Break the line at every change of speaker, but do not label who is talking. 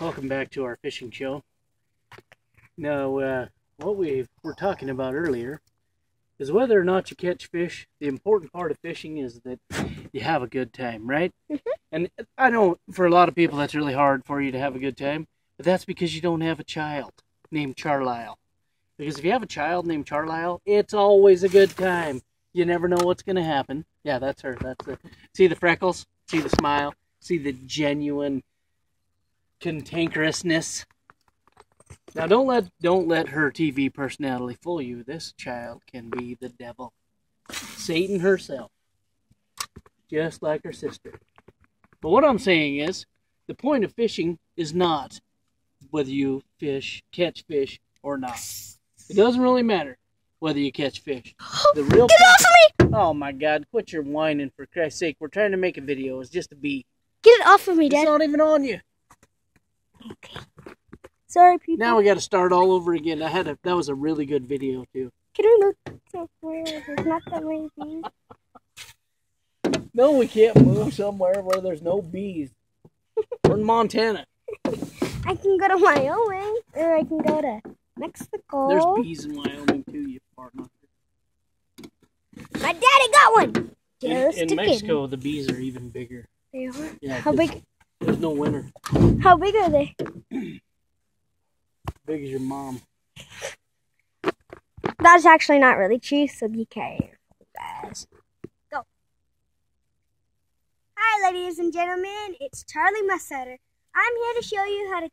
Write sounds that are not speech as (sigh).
welcome back to our fishing show. Now, uh, what we were talking about earlier is whether or not you catch fish. The important part of fishing is that you have a good time, right?
Mhm.
And I know for a lot of people that's really hard for you to have a good time, but that's because you don't have a child named Charlisle. Because if you have a child named Charlisle, it's always a good time. You never know what's going to happen. Yeah, that's her. That's it. See the freckles? See the smile? See the genuine cantankerousness? Now don't let don't let her TV personality fool you. This child can be the devil. Satan herself. Just like her sister. But what I'm saying is the point of fishing is not whether you fish, catch fish or not. It doesn't really matter whether you catch fish. (gasps) The real
Get off of me!
Oh my god, quit your whining for Christ's sake. We're trying to make a video. It's just a bee.
Get it off of me,
It's
Dad.
not even on you.
Sorry, people.
Now we got to start all over again. I had a that was a really good video too.
Can we look somewhere where there's not that many bees?
No, we can't move somewhere where there's no bees. We're in Montana.
I can go to Wyoming, or I can go to Mexico.
There's bees in Wyoming too. You fart knocker.
My daddy got one.
In,
Just
in
a
Mexico, the bees are even bigger.
They are.
Yeah,
How
'cause
big?
There's no winter.
How big are they?
Big as your mom.
That's actually not really true, so be careful, guys. Go. Hi, ladies and gentlemen. It's Charlie Mussetter. I'm here to show you how to